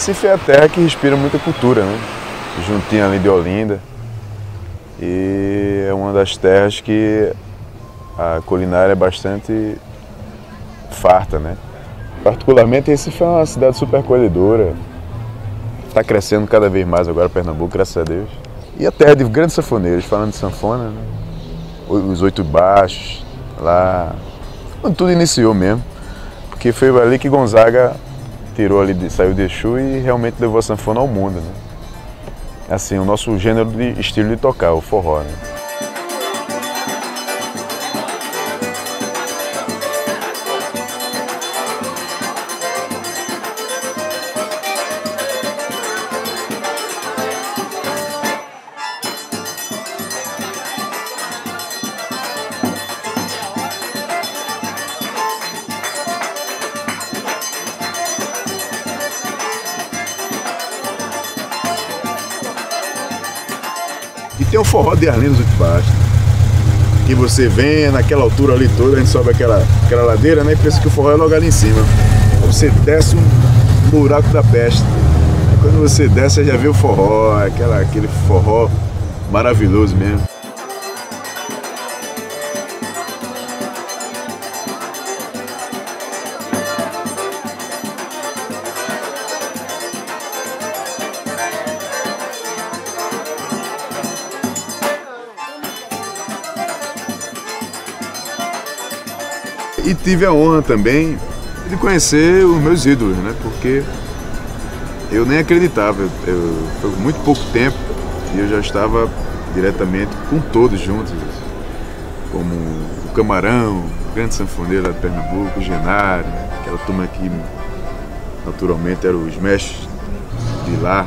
Recife é a terra que respira muita cultura, né? Juntinho ali de Olinda. E é uma das terras que a culinária é bastante farta, né? Particularmente, Recife é uma cidade super acolhedora. Está crescendo cada vez mais agora Pernambuco, graças a Deus. E a terra de grandes sanfoneiros, falando de sanfona, né? os oito baixos, lá, quando tudo iniciou mesmo. Porque foi ali que Gonzaga tirou ali, saiu de Exu e realmente levou a sanfona ao mundo, né? Assim, o nosso gênero de estilo de tocar, o forró, né? Tem o forró de Arlindo baixo. Que você vem naquela altura ali toda, a gente sobe aquela, aquela ladeira, né? E pensa que o forró é logo ali em cima. Você desce um buraco da peste. Quando você desce, você já vê o forró, aquela, aquele forró maravilhoso mesmo. E tive a honra também de conhecer os meus ídolos, né? Porque eu nem acreditava, eu, eu, foi muito pouco tempo e eu já estava diretamente com todos juntos, como o Camarão, o grande sanfoneiro de Pernambuco, o Genário, aquela turma que naturalmente eram os mestres de lá,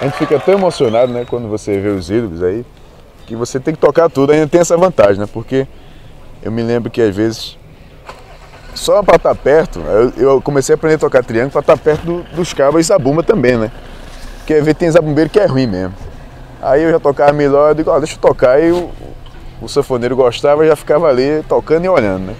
A gente fica tão emocionado, né, quando você vê os ídolos aí, que você tem que tocar tudo. Ainda tem essa vantagem, né? Porque eu me lembro que às vezes só para estar perto, eu, eu, comecei a aprender a tocar triângulo para estar perto do, dos cabos e zabumba também, né? Porque às vezes tem zabumbeiro que é ruim mesmo. Aí eu já tocava melhor, eu digo, ó, deixa eu tocar. E o, o sanfoneiro gostava, já ficava ali tocando e olhando, né?